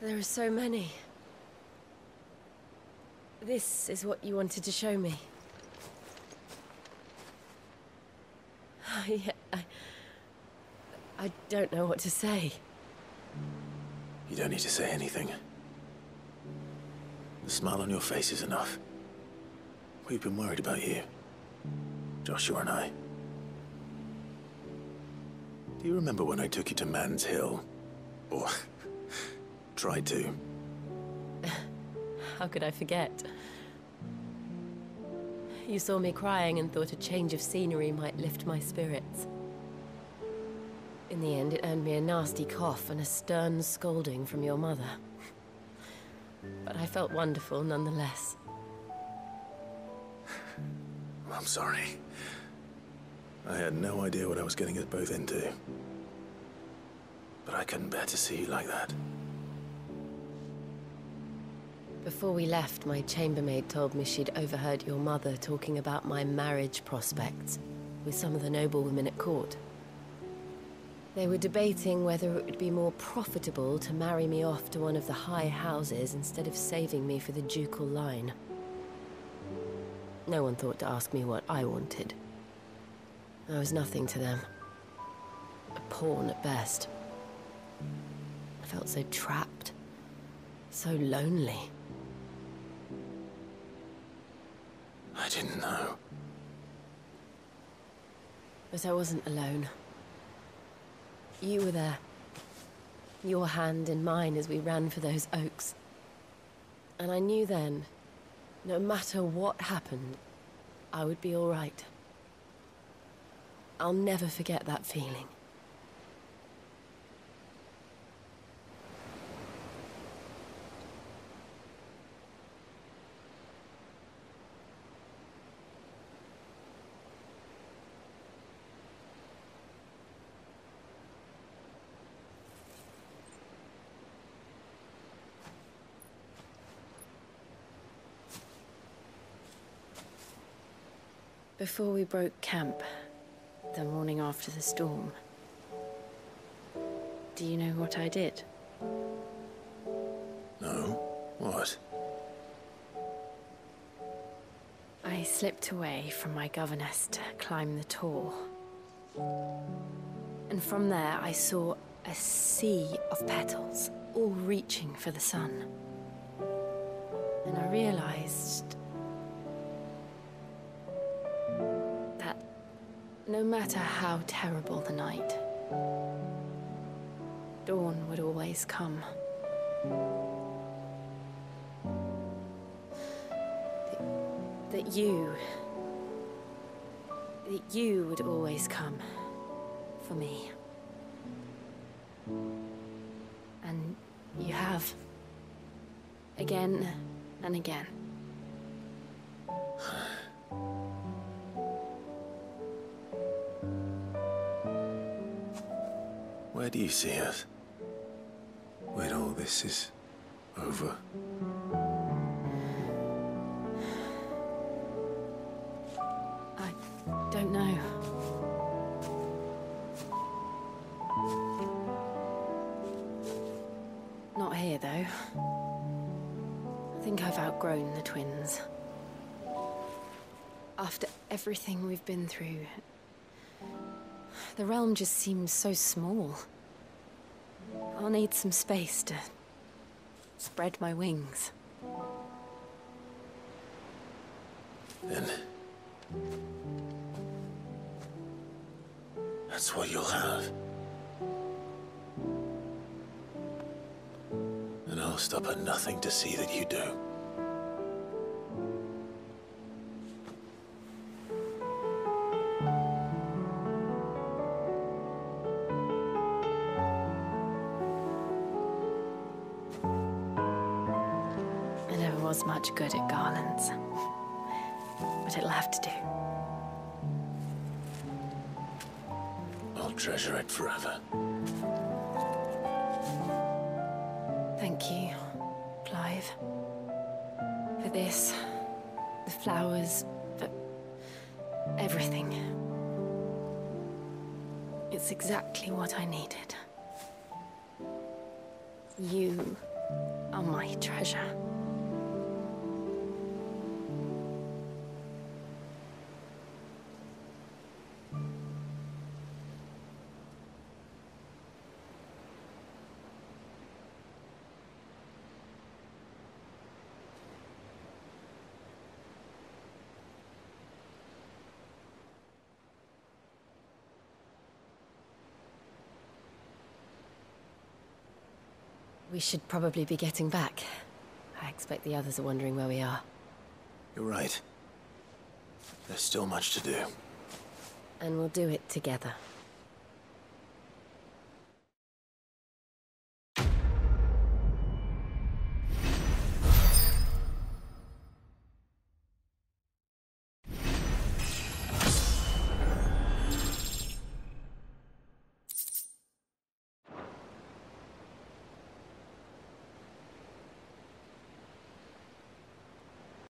There are so many. This is what you wanted to show me. I... I don't know what to say. You don't need to say anything. The smile on your face is enough. We've been worried about you. Joshua and I. Do you remember when I took you to Man's Hill? Or... tried to? How could I forget? You saw me crying and thought a change of scenery might lift my spirits. In the end, it earned me a nasty cough and a stern scolding from your mother. But I felt wonderful nonetheless. I'm sorry. I had no idea what I was getting us both into. But I couldn't bear to see you like that. Before we left, my chambermaid told me she'd overheard your mother talking about my marriage prospects with some of the noblewomen at court. They were debating whether it would be more profitable to marry me off to one of the high houses instead of saving me for the ducal line. No one thought to ask me what I wanted. I was nothing to them. A pawn at best. I felt so trapped. So lonely. I didn't know. But I wasn't alone. You were there. Your hand in mine as we ran for those oaks. And I knew then, no matter what happened, I would be all right. I'll never forget that feeling. Before we broke camp, the morning after the storm, do you know what I did? No? What? I slipped away from my governess to climb the Tor. And from there I saw a sea of petals, all reaching for the sun. And I realized No matter how terrible the night, dawn would always come. That, that you... That you would always come. For me. And you have. Again and again. Where do you see us? When all this is over? I don't know. Not here, though. I think I've outgrown the twins. After everything we've been through, the realm just seems so small. I'll need some space to spread my wings. Then... That's what you'll have. And I'll stop at nothing to see that you do. Was much good at garlands. But it'll have to do. I'll treasure it forever. Thank you, Clive. For this, the flowers, for everything. It's exactly what I needed. You are my treasure. We should probably be getting back. I expect the others are wondering where we are. You're right. There's still much to do. And we'll do it together.